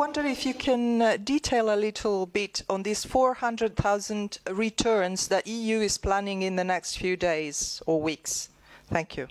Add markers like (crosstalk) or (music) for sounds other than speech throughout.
wonder if you can uh, detail a little bit on these 400,000 returns that EU is planning in the next few days or weeks. Thank you.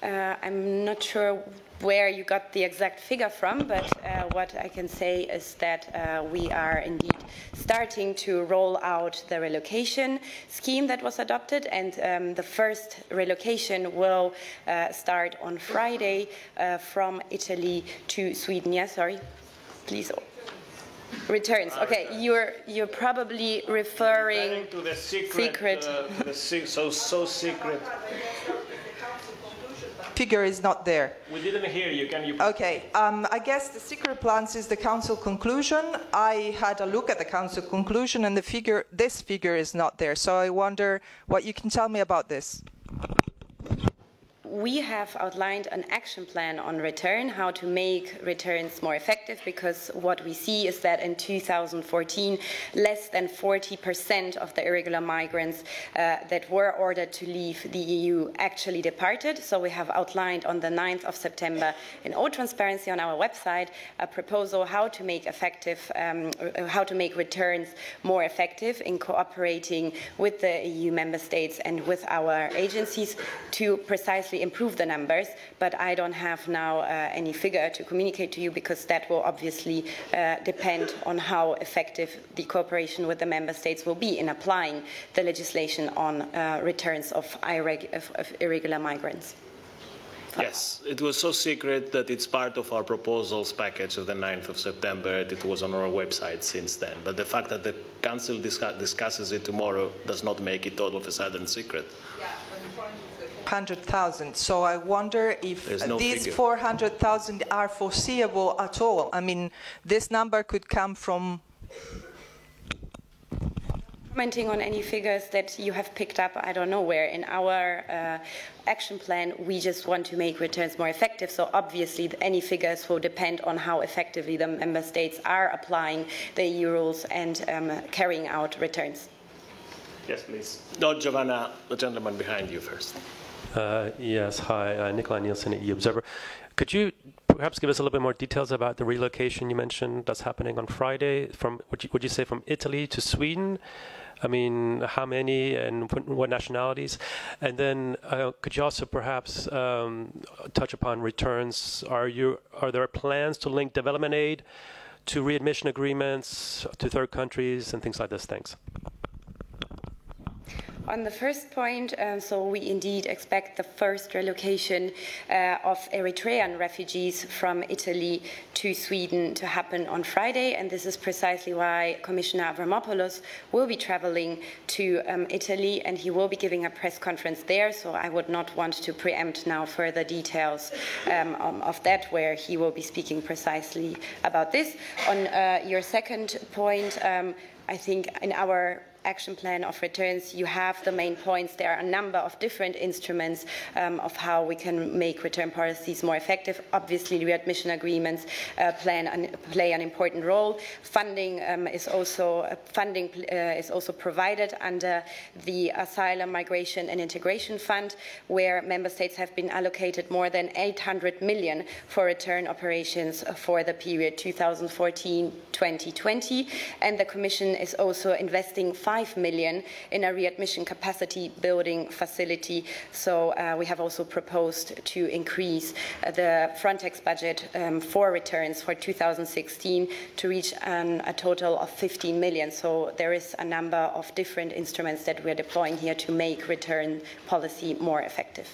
Uh, I'm not sure where you got the exact figure from, but uh, what I can say is that uh, we are indeed starting to roll out the relocation scheme that was adopted, and um, the first relocation will uh, start on Friday uh, from Italy to Sweden. Yeah, sorry, please. Returns. Okay, you're you're probably referring, to the secret, secret. uh, the se- so so secret. Figure is not there. We didn't hear you. Can you? Okay, um, I guess the secret plans is the council conclusion. I had a look at the council conclusion, and the figure, this figure, is not there. So I wonder what you can tell me about this. We have outlined an action plan on return, how to make returns more effective, because what we see is that in 2014, less than 40% of the irregular migrants uh, that were ordered to leave the EU actually departed. So we have outlined on the 9th of September in all transparency on our website a proposal how to make effective, um, uh, how to make returns more effective in cooperating with the EU member states and with our agencies to precisely improve the numbers, but I don't have now uh, any figure to communicate to you because that will obviously uh, depend on how effective the cooperation with the member states will be in applying the legislation on uh, returns of, irreg- of, of irregular migrants. Yes, it was so secret that it's part of our proposals package of the 9th of September. It was on our website since then. But the fact that the council discuss- discusses it tomorrow does not make it all of a sudden secret. 100,000. So I wonder if There's no these figure. 400,000 are foreseeable at all. I mean, this number could come from Commenting on any figures that you have picked up, I don't know where. In our uh, action plan, we just want to make returns more effective. So obviously, any figures will depend on how effectively the member states are applying the EU rules and um, carrying out returns. Yes, please. No, Giovanna, the gentleman behind you first. Uh, Yes, hi, uh, Nikolai Nielsen at E Observer. Could you perhaps give us a little bit more details about the relocation you mentioned that's happening on Friday? From would you, would you say from Italy to Sweden? I mean, how many and what, what nationalities? And then uh, could you also perhaps um, touch upon returns? Are you are there plans to link development aid to readmission agreements to third countries and things like this? Thanks. On the first point, um, so we indeed expect the first relocation uh, of Eritrean refugees from Italy to Sweden to happen on Friday, and this is precisely why Commissioner Avramopoulos will be traveling to um, Italy, and he will be giving a press conference there. So I would not want to preempt now further details um, of that, where he will be speaking precisely about this. On uh, your second point, um, I think in our action plan of returns, you have the main points. There are a number of different instruments um, of how we can make return policies more effective. Obviously, readmission agreements uh, plan an, play an important role. Funding um, is also uh, funding uh, is also provided under the Asylum, Migration and Integration Fund, where member states have been allocated more than 800 million for return operations for the period 2014-2020, and the Commission is also investing 5 million in a readmission capacity building facility. So uh, we have also proposed to increase uh, the Frontex budget um, for returns for 2016 to reach um, a total of 15 million. So there is a number of different instruments that we're deploying here to make return policy more effective.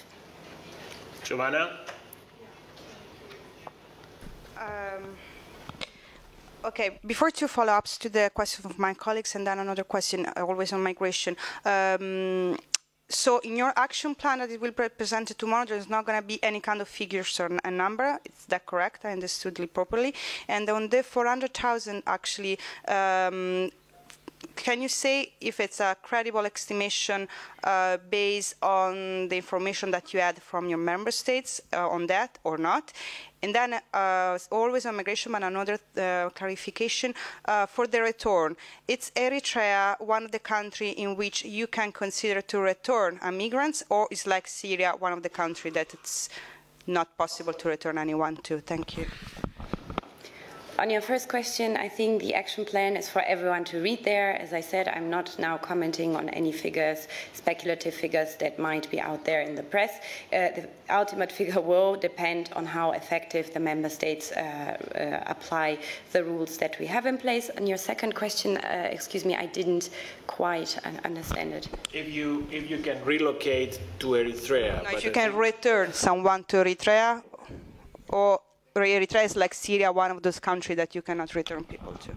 Giovanna? Okay, before two follow-ups to the question of my colleagues and then another question uh, always on migration. Um, so in your action plan that it will be presented tomorrow, there's not going to be any kind of figures or a number. Is that correct? I understood it properly. And on the 400,000, actually, um, can you say if it's a credible estimation uh, based on the information that you had from your member states uh, on that or not? And then uh, always on migration, but another uh, clarification uh, for the return. It's Eritrea one of the country in which you can consider to return a migrants, or is like Syria one of the country that it's not possible to return anyone to? Thank you. On your first question, I think the action plan is for everyone to read there. As I said, I'm not now commenting on any figures, speculative figures that might be out there in the press. Uh, the ultimate (laughs) figure will depend on how effective the member states uh, uh, apply the rules that we have in place. And your second question, uh, excuse me, I didn't quite understand it. If you if you can relocate to Eritrea, no, if you can return someone to Eritrea, or Eritrea is like Syria, one of those countries that you cannot return people to.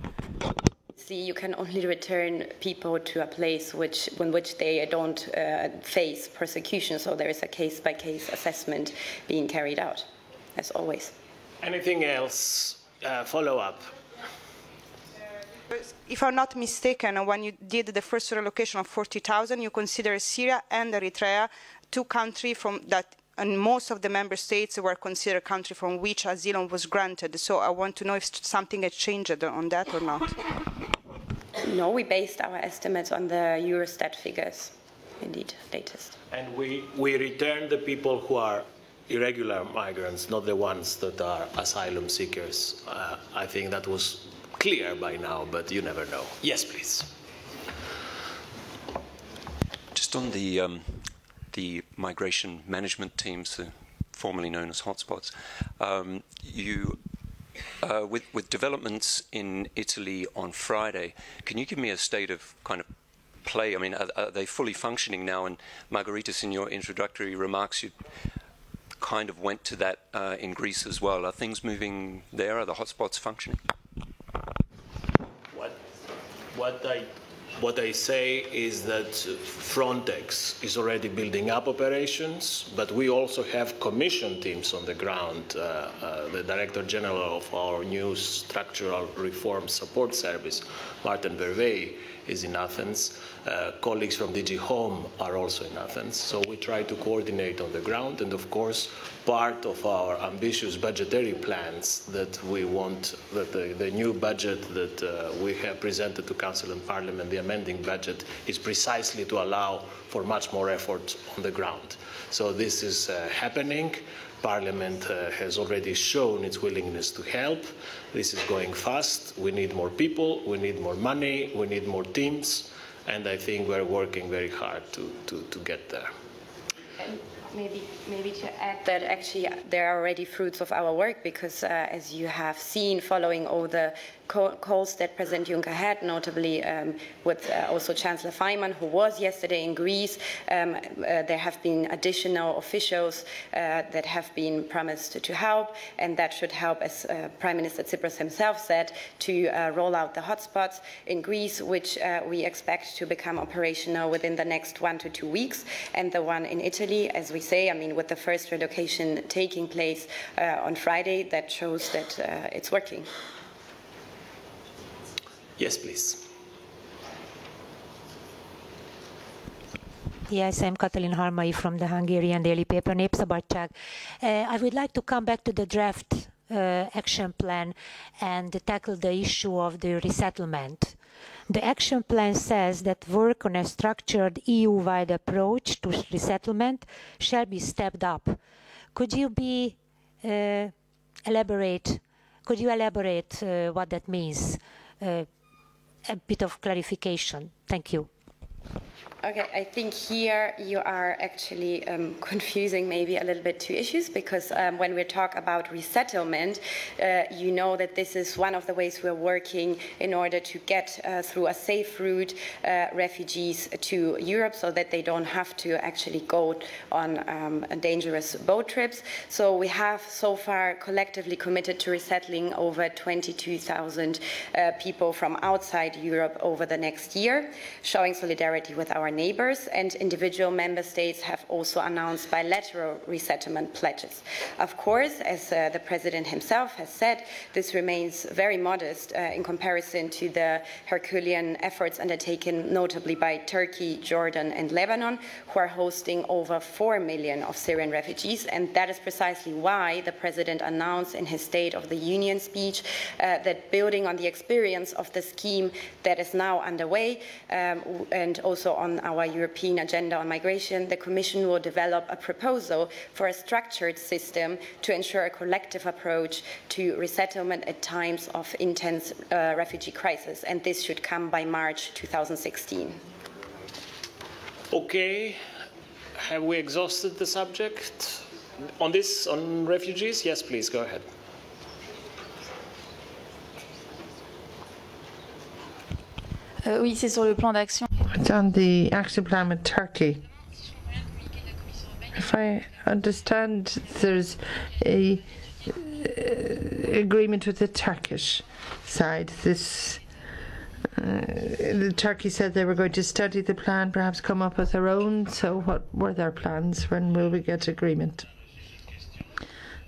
See, you can only return people to a place which, in which they don't uh, face persecution. So there is a case-by-case assessment being carried out, as always. Anything else? Uh, follow up. If I'm not mistaken, when you did the first relocation of 40,000, you considered Syria and Eritrea two countries from that and most of the member states were considered a country from which asylum was granted. So I want to know if something has changed on that or not. No, we based our estimates on the Eurostat figures, indeed, latest. And we, we returned the people who are irregular migrants, not the ones that are asylum seekers. Uh, I think that was clear by now, but you never know. Yes, please. Just on the um, the migration management teams, formerly known as hotspots. Um, you, uh, with, with developments in Italy on Friday, can you give me a state of kind of play? I mean, are, are they fully functioning now? And Margaritis, in your introductory remarks, you kind of went to that uh, in Greece as well. Are things moving there? Are the hotspots functioning? What, what I what I say is that Frontex is already building up operations, but we also have commission teams on the ground. Uh, uh, the Director General of our new Structural Reform Support Service, Maarten Verwey, is in Athens. Uh, colleagues from DG Home are also in Athens. So we try to coordinate on the ground. And of course, part of our ambitious budgetary plans that we want, that the, the new budget that uh, we have presented to Council and Parliament, the amending budget, is precisely to allow for much more effort on the ground. So this is uh, happening. Parliament uh, has already shown its willingness to help. This is going fast. We need more people, we need more money, we need more teams, and I think we're working very hard to, to, to get there. Maybe, maybe to add that actually there are already fruits of our work because, uh, as you have seen, following all the calls that President Juncker had, notably um, with uh, also Chancellor Faymann, who was yesterday in Greece. Um, uh, there have been additional officials uh, that have been promised to help, and that should help, as uh, Prime Minister Tsipras himself said, to uh, roll out the hotspots in Greece, which uh, we expect to become operational within the next one to two weeks. And the one in Italy, as we say, I mean, with the first relocation taking place on Friday, that shows that it's working. Yes, please. Yes, I'm Katalin Halmai from the Hungarian daily paper Népszabadság. Uh, I would like to come back to the draft uh, action plan and tackle the issue of the resettlement. The action plan says that work on a structured EU-wide approach to resettlement shall be stepped up. Could you be uh, elaborate? Could you elaborate uh, what that means? A bit of clarification. Thank you. Okay, I think here you are actually um, (laughs) confusing maybe a little bit two issues because um, when we talk about resettlement, uh, you know that this is one of the ways we're working in order to get uh, through a safe route uh, refugees to Europe so that they don't have to actually go on um, dangerous boat trips. So we have so far collectively committed to resettling over 22,000 uh, people from outside Europe over the next year, showing solidarity with our our neighbors, and individual member states have also announced bilateral resettlement pledges. Of course, as uh, the president himself has said, this remains very modest uh, in comparison to the Herculean efforts undertaken notably by Turkey, Jordan, and Lebanon, who are hosting over 4 million of Syrian refugees. And that is precisely why the president announced in his State of the Union speech uh, that building on the experience of the scheme that is now underway um, and also on on our European agenda on migration, the Commission will develop a proposal for a structured system to ensure a collective approach to resettlement at times of intense uh, refugee crisis, and this should come by March 2016. Okay, have we exhausted the subject? On this, on refugees? Yes, please, go ahead. Euh, oui, c'est sur le plan d'action. On the action plan with Turkey. If I understand, there's a uh, agreement with the Turkish side. This uh, the Turkey said they were going to study the plan, perhaps come up with their own. So, what were their plans? When will we get agreement?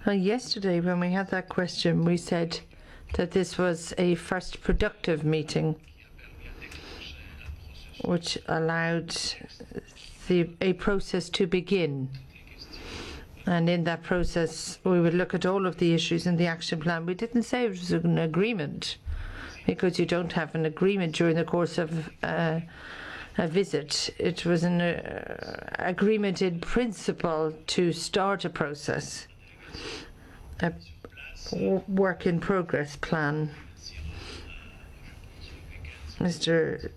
Uh, yesterday, when we had that question, we said that this was a first productive meeting which allowed the, a process to begin. And in that process, we would look at all of the issues in the action plan. We didn't say it was an agreement, because you don't have an agreement during the course of uh, a visit. It was an uh, agreement in principle to start a process, a work in progress plan. Mr.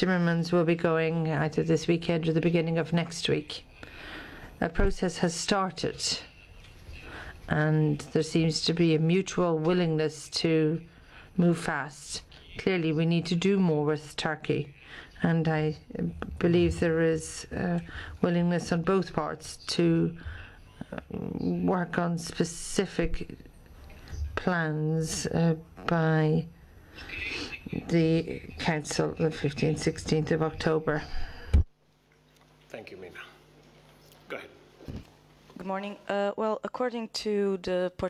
Timmermans will be going either this weekend or the beginning of next week. A process has started, and there seems to be a mutual willingness to move fast. Clearly, we need to do more with Turkey, and I believe there is willingness on both parts to uh, work on specific plans uh, by the council the 15th, 16th of October. Thank you, Mina. Go ahead. Good morning. Uh, well, according to the Portuguese